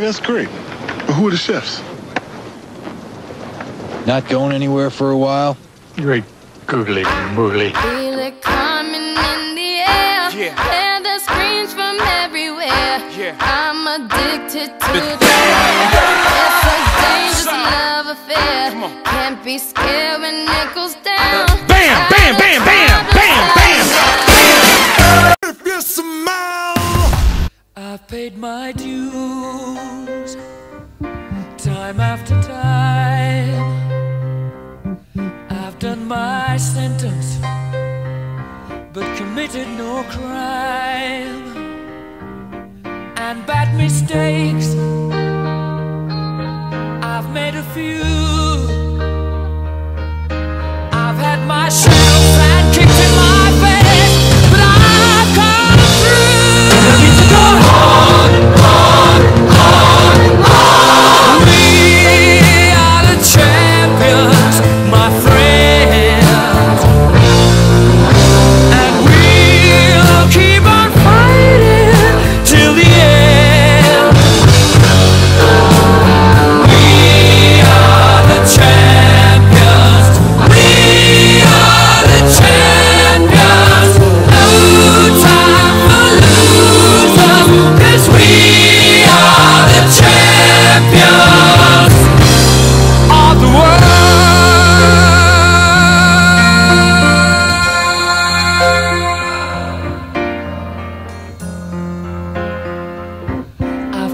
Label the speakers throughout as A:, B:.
A: that's great. But who are the chefs?
B: Not going anywhere for a while?
C: Great googly moogly.
D: Feel it coming in the air.
E: Yeah.
D: Hear the screams from everywhere.
E: Yeah.
D: I'm addicted to the fire. It's a dangerous love affair.
E: Come on.
D: Can't be scared when it goes down.
E: Bam, bam, bam, bam, bam, bam.
F: If you smile,
G: I've paid my dues committed no crime. And bad mistakes, I've made a few.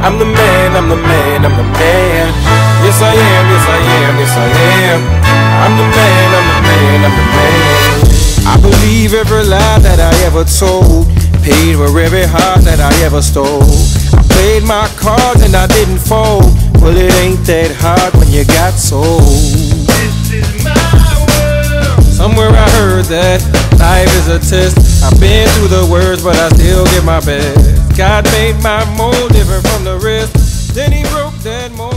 H: I'm the man, I'm the man, I'm the man. Yes, I am, yes, I am, yes, I am. I'm the man, I'm the man, I'm the man. I believe every lie that I ever told. Paid for every heart that I ever stole. I played my cards and I didn't fold. Well, it ain't that hard when you got sold. This is my world. Somewhere I heard that life is a test. I've been through the worst, but I still give my best. God made my mold different from the rest. Then he broke that mold.